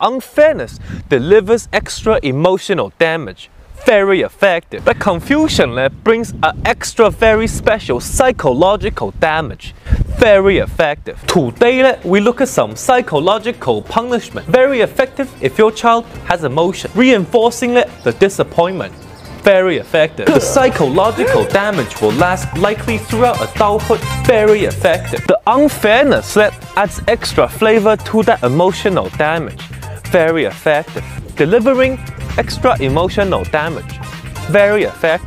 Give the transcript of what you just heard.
unfairness delivers extra emotional damage. Very effective. But confusion brings an extra very special psychological damage. Very effective. Today we look at some psychological punishment. Very effective if your child has emotion. Reinforcing it, the disappointment very effective. The psychological damage will last likely throughout adulthood, very effective. The unfairness adds extra flavor to that emotional damage, very effective. Delivering extra emotional damage, very effective.